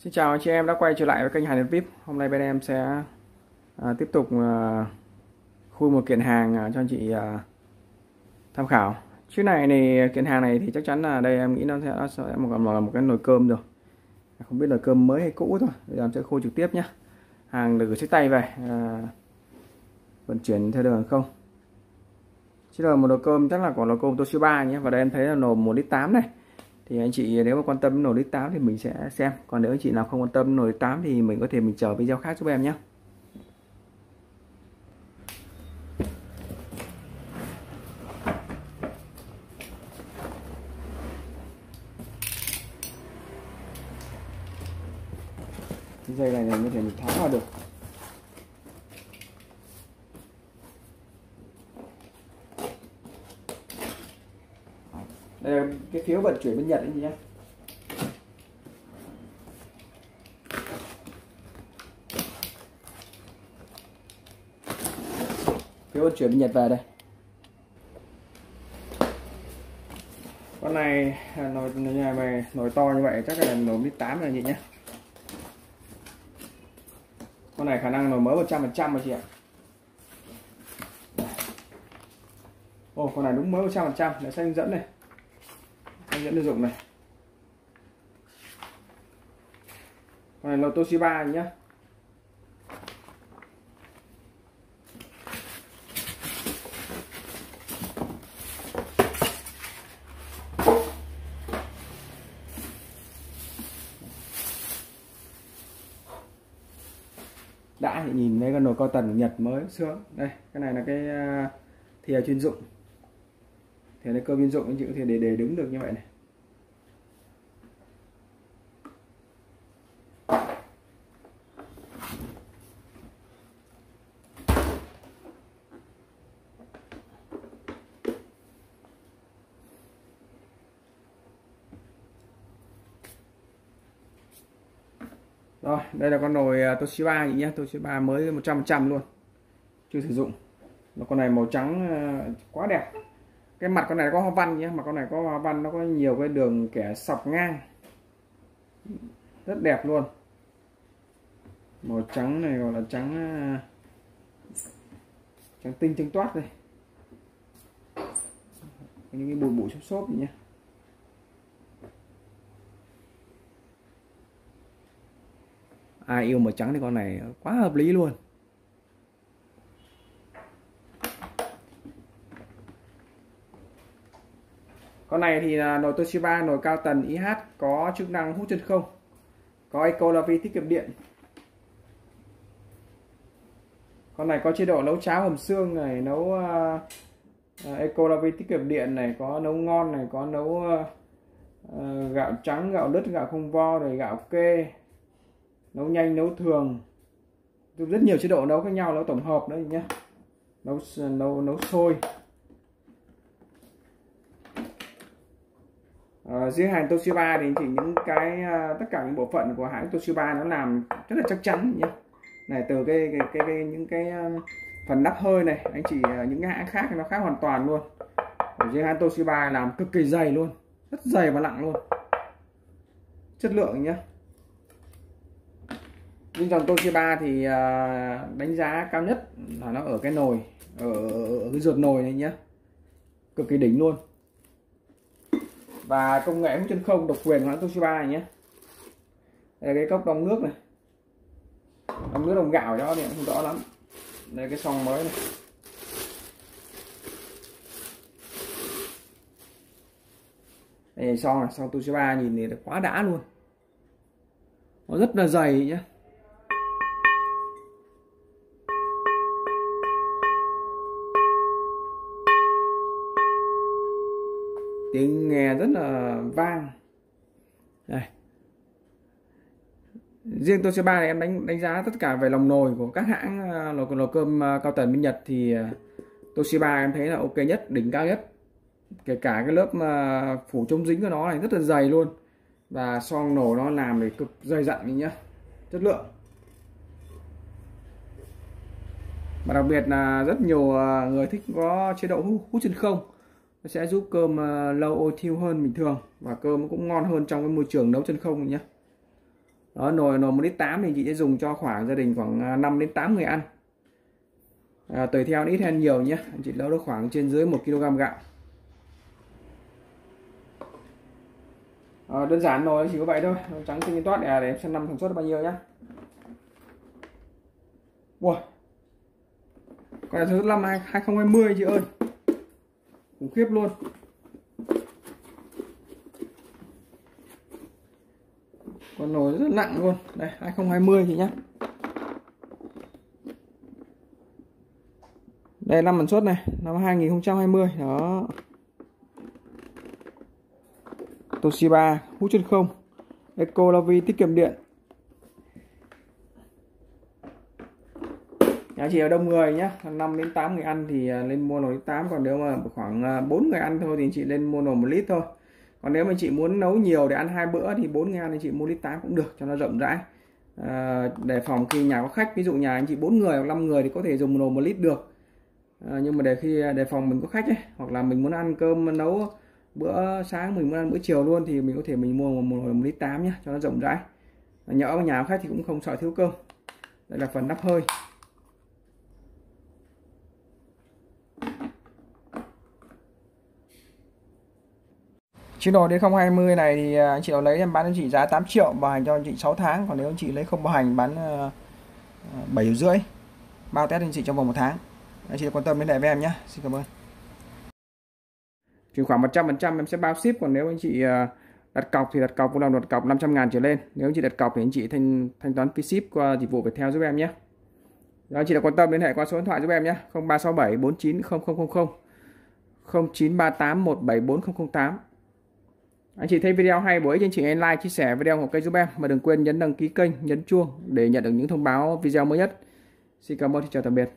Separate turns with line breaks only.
Xin chào anh chị em đã quay trở lại với kênh Hải Nhật VIP. Hôm nay bên em sẽ à, tiếp tục à, khui một kiện hàng à, cho anh chị à, tham khảo. Chiếc này thì kiện hàng này thì chắc chắn là đây em nghĩ nó sẽ, nó sẽ một, một, một cái nồi cơm rồi. Không biết là cơm mới hay cũ thôi. Bây giờ em sẽ khui trực tiếp nhé. Hàng được gửi sách tay về. À, vận chuyển theo đường không. Chứ là một nồi cơm chắc là còn nồi cơm Toshiba nhé. Và đây em thấy là nồi 1 lít 8 này thì anh chị, nếu mà quan tâm nồi lít 8 thì mình sẽ xem. Còn nếu anh chị nào không quan tâm nồi lít 8 thì mình có thể mình chờ video khác giúp em nhé. Cái dây này mình có thể mình tháo vào được. Đây là cái phiếu vận chuyển bên Nhật anh chị nhé phiếu vận chuyển bên Nhật về đây. Con này à, nồi nhà mày nồi to như vậy, chắc là nồi mít 8 rồi chị nhé con này khả năng nồi mới 100 phần trăm rồi chị ạ. Ồ con này đúng mới 100 phần trăm, để xem dẫn này hướng dẫn dụng này. Con này là Toshiba nhá, đã thì nhìn thấy con nồi cao tần của Nhật mới sướng. Đây cái này là cái à, thìa chuyên dụng. Thì đây cơ chuyên dụng những chị để để đứng được như vậy này. Rồi, đây là con nồi à, Toshiba nhỉ, nhé, Toshiba mới 100% luôn. Chưa sử dụng. Và con này màu trắng à, quá đẹp. Cái mặt con này có hoa văn nhé mặt con này có hoa văn nó có nhiều cái đường kẻ sọc ngang. Rất đẹp luôn. Màu trắng này gọi là trắng à, trắng tinh trắng toát đây. Những cái bụi bụi xốp xốp nhé ai yêu màu trắng thì con này quá hợp lý luôn. Con này thì là nồi Toshiba nồi cao tần IH có chức năng hút chân không có eco là vi tiết kiệm điện. Con này có chế độ nấu cháo hầm xương này nấu uh, uh, eco là vi tiết kiệm điện này có nấu ngon này có nấu uh, uh, gạo trắng gạo lứt gạo không vo rồi gạo kê nấu nhanh nấu thường. Rất nhiều chế độ nấu khác nhau nấu tổng hợp đấy nhé. Nấu nấu nấu sôi. À, riêng hàng Toshiba thì chỉ những cái ờ, tất cả những bộ phận của hãng Toshiba nó làm rất là chắc chắn nhé. Này từ cái cái cái, cái những cái ờ, phần nắp hơi này anh chỉ những cái hãng khác nó khác hoàn toàn luôn. Ở riêng hãng Toshiba làm cực kỳ dày luôn rất dày và nặng luôn. Chất lượng nhé nhưng dòng Toshiba thì à, đánh giá cao nhất là nó ở cái nồi ở, ở cái ruột nồi này nhá. Cực kỳ đỉnh luôn. Và công nghệ hút chân không độc quyền của hãng Toshiba này nhé đây là cái cốc đong nước này. Đong nước đồng gạo đó thì không rõ lắm. Đây cái song mới này. Đây song này song Toshiba nhìn thì quá đã luôn. Nó rất là dày nhé tiếng nghe rất là vang. Đây. Riêng Toshiba này em đánh đánh giá tất cả về lòng nồi của các hãng à, lò, lò cơm à, cao tần bên Nhật thì à, Toshiba em thấy là ok nhất đỉnh cao nhất. Kể cả cái lớp mà phủ chống dính của nó này rất là dày luôn. Và son nổ nó làm để cực dày dặn nhá. Chất lượng. Và đặc biệt là rất nhiều người thích có chế độ hút, hút chân không nó sẽ giúp cơm lâu ôi thiêu hơn bình thường. Và cơm cũng ngon hơn trong cái môi trường nấu chân không nhé đó nồi nồi một lít tám thì chị sẽ dùng cho khoảng gia đình khoảng à, 5 đến 8 người ăn. À, tùy theo ít hay nhiều nhé chị nấu được khoảng trên dưới 1 kg gạo. À, đơn giản nồi chỉ có vậy thôi. Nồi trắng tinh toát để để em xem năm sản xuất bao nhiêu nhá. Wow còn là thứ năm 2020 chị ơi khủng khiếp luôn. Con nồi rất nặng luôn. Đây 2020 chị nhá. Đây, năm sản xuất này, năm 2020 đó. Toshiba, hút chân không. Eco Lavi tiết kiệm điện. Nhà chị ở đông người nhá 5 đến 8 người ăn thì à, lên mua nồi 8 còn nếu mà khoảng à, 4 người ăn thôi thì chị lên mua nồi 1 lít thôi. Còn nếu mà chị muốn nấu nhiều để ăn hai bữa thì 4 người ăn thì chị mua lít 8 cũng được cho nó rộng rãi. À, để phòng khi nhà có khách ví dụ nhà anh chị 4 người hoặc 5 người thì có thể dùng nồi 1 lít được. À, nhưng mà để khi à, đề phòng mình có khách ấy hoặc là mình muốn ăn cơm nấu bữa sáng mình muốn ăn bữa chiều luôn thì mình có thể mình mua một nồi 1 lít 8 nhé cho nó rộng rãi. Nhỡ nhà có khách thì cũng không sợ thiếu cơm. Đây là phần nắp hơi. Chiếc nồi D020 này thì anh chị nào lấy em bán cho chị giá 8 triệu, bảo hành cho anh chị 6 tháng. Còn nếu anh chị lấy không bảo hành, bán ờ, ờ, 7 triệu rưỡi, bao test anh chị trong vòng một tháng. Anh chị quan tâm đến lại với em nhé. Xin cảm ơn. Chuyển khoản 100% em sẽ bao ship. Còn nếu anh chị à, đặt cọc thì đặt cọc cũng là đặt cọc 500 ngàn trở lên. Nếu anh chị đặt cọc thì anh chị thanh thanh toán phí ship qua dịch vụ Viettel giúp em nhé. Đó anh chị đã quan tâm liên hệ qua số điện thoại giúp em nhé. 0367 49 0000 0938 174 008 anh chị thấy video hay, bổ ích anh chị hãy like, chia sẻ video của kênh giúp em. Và đừng quên nhấn đăng ký kênh, nhấn chuông để nhận được những thông báo video mới nhất. Xin cảm ơn và chào tạm biệt.